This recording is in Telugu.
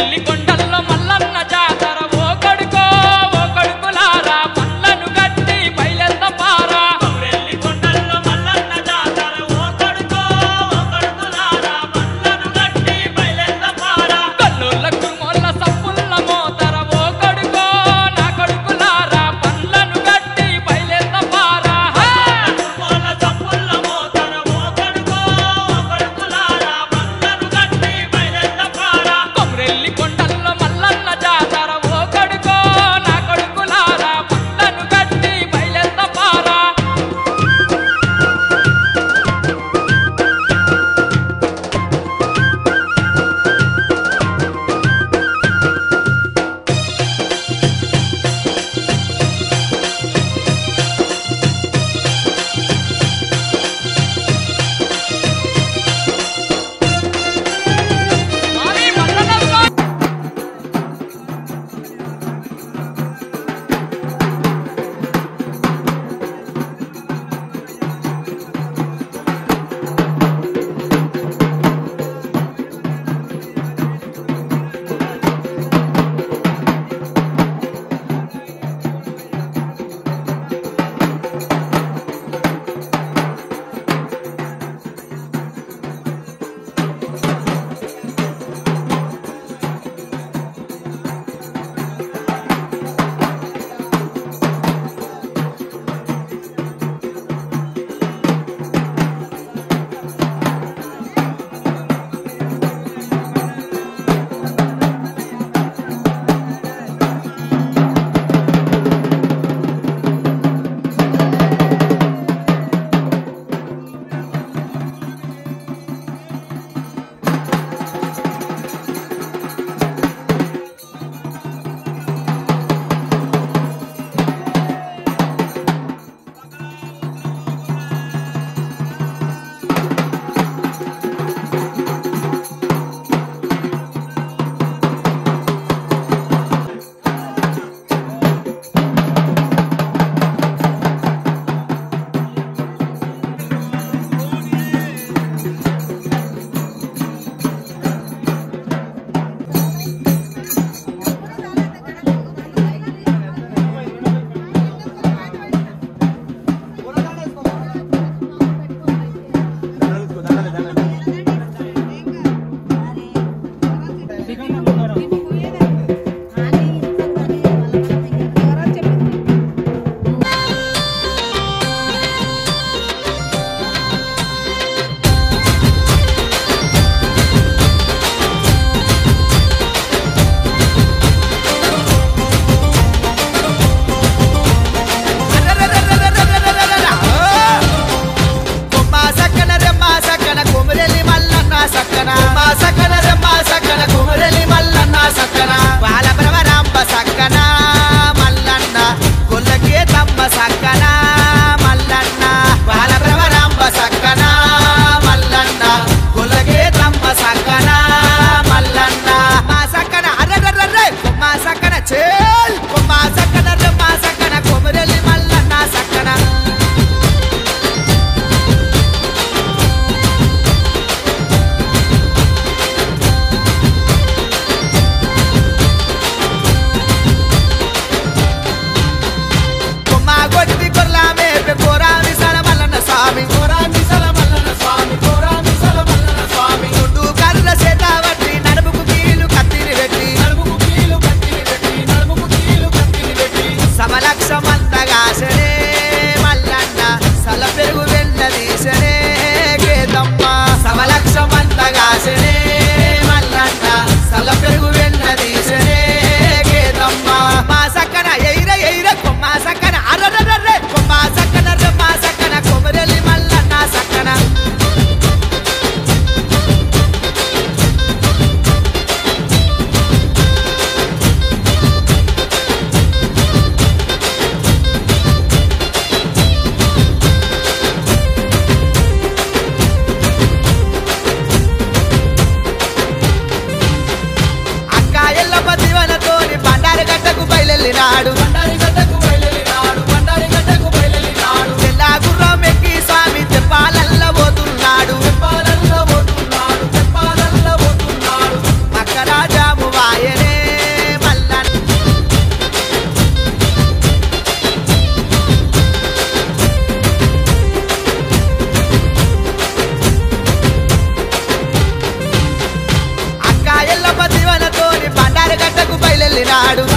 el వెళ్ళినాడు.